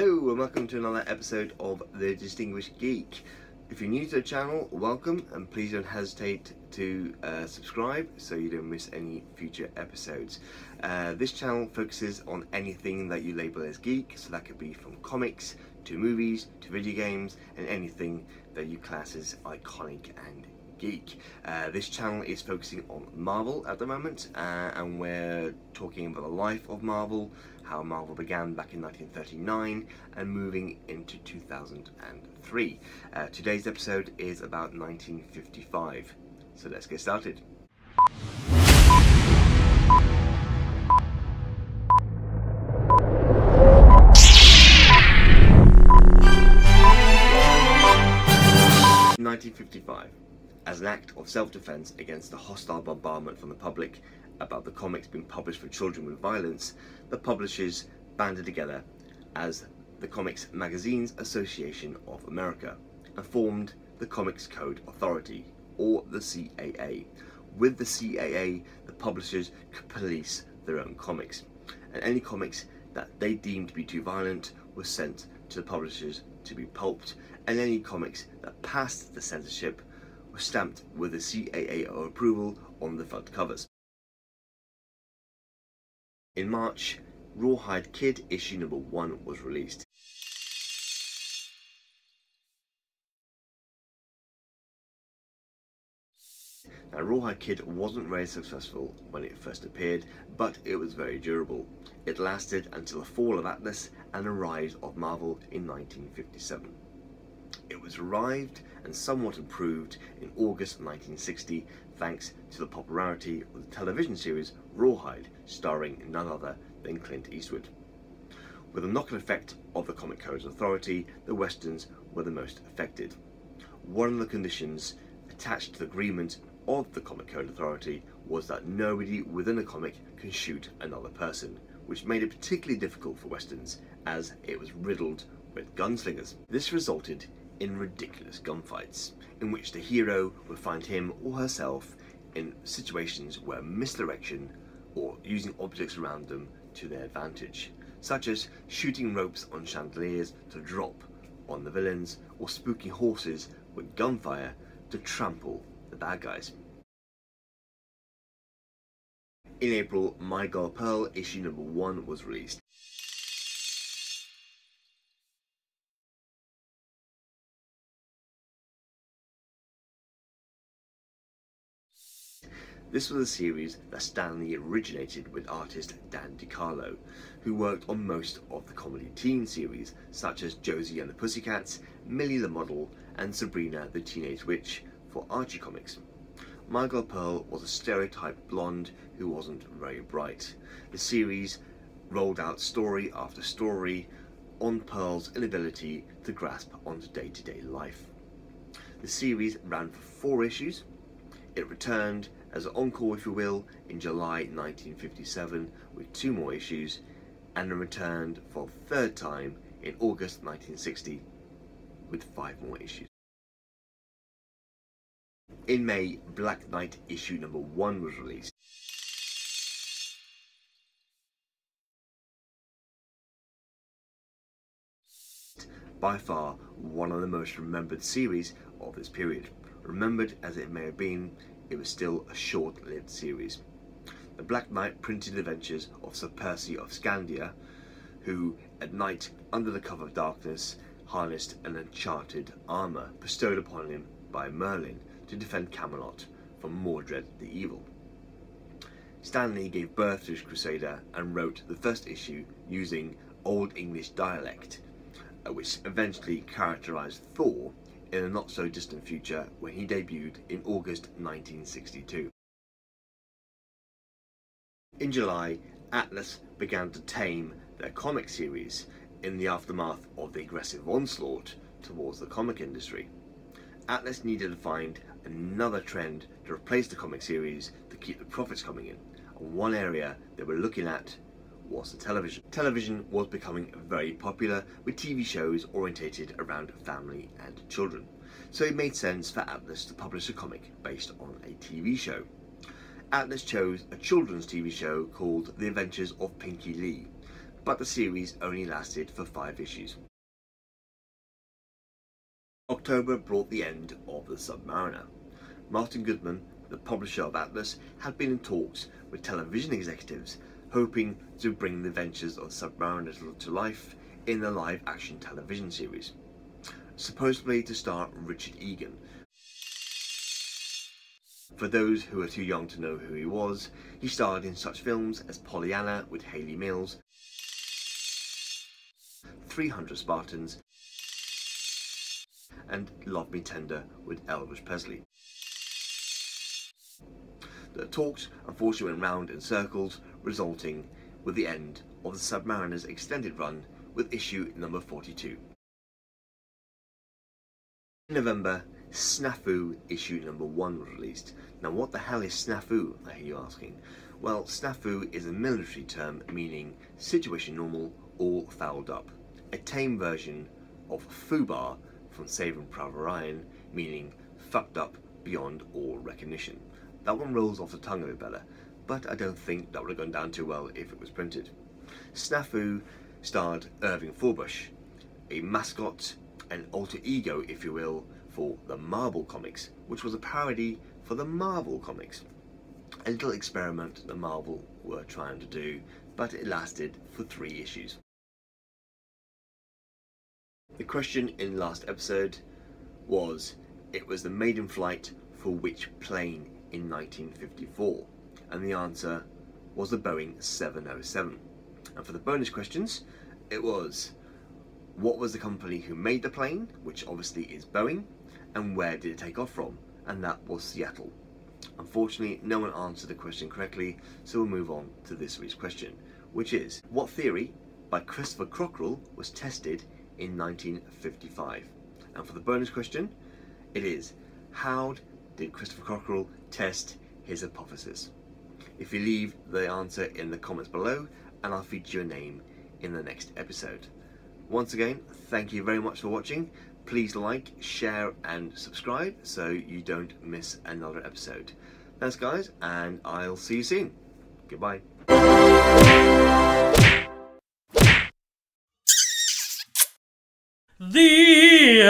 Hello and welcome to another episode of The Distinguished Geek. If you're new to the channel, welcome and please don't hesitate to uh, subscribe so you don't miss any future episodes. Uh, this channel focuses on anything that you label as geek, so that could be from comics to movies to video games and anything that you class as iconic and geek. Uh, this channel is focusing on Marvel at the moment, uh, and we're talking about the life of Marvel, how Marvel began back in 1939, and moving into 2003. Uh, today's episode is about 1955, so let's get started. Nineteen fifty-five as an act of self-defense against the hostile bombardment from the public about the comics being published for children with violence, the publishers banded together as the Comics Magazines Association of America and formed the Comics Code Authority, or the CAA. With the CAA, the publishers could police their own comics, and any comics that they deemed to be too violent were sent to the publishers to be pulped, and any comics that passed the censorship were stamped with the CAAO approval on the front covers. In March, Rawhide Kid issue number 1 was released. Now, Rawhide Kid wasn't very successful when it first appeared, but it was very durable. It lasted until the fall of Atlas and the rise of Marvel in 1957. It was revived and somewhat improved in August 1960 thanks to the popularity of the television series Rawhide starring none other than Clint Eastwood. With the knock-on effect of the Comic Codes Authority, the Westerns were the most affected. One of the conditions attached to the agreement of the Comic Code Authority was that nobody within a comic can shoot another person, which made it particularly difficult for Westerns as it was riddled with gunslingers. This resulted in ridiculous gunfights, in which the hero would find him or herself in situations where misdirection or using objects around them to their advantage, such as shooting ropes on chandeliers to drop on the villains or spooking horses with gunfire to trample the bad guys. In April, My Girl Pearl issue number 1 was released. This was a series that Stan Lee originated with artist Dan DeCarlo, who worked on most of the comedy teen series such as Josie and the Pussycats, Millie the Model, and Sabrina the Teenage Witch for Archie Comics. Girl Pearl was a stereotyped blonde who wasn't very bright. The series rolled out story after story on Pearl's inability to grasp onto day-to-day -day life. The series ran for four issues. It returned as an encore, if you will, in July 1957 with two more issues, and then returned for a third time in August 1960 with five more issues. In May, Black Knight issue number one was released. By far, one of the most remembered series of this period. Remembered as it may have been, it was still a short-lived series. The Black Knight printed adventures of Sir Percy of Scandia, who, at night, under the cover of darkness, harnessed an enchanted armour bestowed upon him by Merlin to defend Camelot from Mordred the Evil. Stan Lee gave birth to his Crusader and wrote the first issue using Old English dialect, uh, which eventually characterised Thor in a not so distant future when he debuted in August 1962. In July, Atlas began to tame their comic series in the aftermath of the aggressive onslaught towards the comic industry. Atlas needed to find another trend to replace the comic series to keep the profits coming in. And one area they were looking at was the television. Television was becoming very popular with TV shows orientated around family and children. So it made sense for Atlas to publish a comic based on a TV show. Atlas chose a children's TV show called The Adventures of Pinky Lee, but the series only lasted for five issues. October brought the end of The Submariner. Martin Goodman, the publisher of Atlas, had been in talks with television executives hoping to bring the adventures of Submariner to life in the live action television series, supposedly to star Richard Egan. For those who are too young to know who he was, he starred in such films as Pollyanna with Hayley Mills, 300 Spartans, and Love Me Tender with Elvis Presley. The talks unfortunately went round in circles, resulting with the end of the Submariner's extended run with issue number 42. In November, Snafu issue number 1 was released. Now what the hell is Snafu, I hear you asking? Well, Snafu is a military term meaning situation normal, all fouled up. A tame version of Fubar from Saving Private Ryan, meaning fucked up beyond all recognition. That one rolls off the tongue a bit better, but I don't think that would have gone down too well if it was printed. Snafu starred Irving Forbush, a mascot, an alter ego, if you will, for the Marvel Comics, which was a parody for the Marvel Comics. A little experiment that Marvel were trying to do, but it lasted for three issues. The question in last episode was, it was the maiden flight for which plane in 1954? And the answer was the Boeing 707. And for the bonus questions, it was, what was the company who made the plane, which obviously is Boeing, and where did it take off from? And that was Seattle. Unfortunately, no one answered the question correctly, so we'll move on to this week's question, which is, what theory by Christopher Cockerell was tested in 1955? And for the bonus question, it is, how did Christopher Cockerell test his hypothesis? If you leave the answer in the comments below, and I'll feature your name in the next episode. Once again, thank you very much for watching. Please like, share and subscribe so you don't miss another episode. Thanks guys, and I'll see you soon. Goodbye. The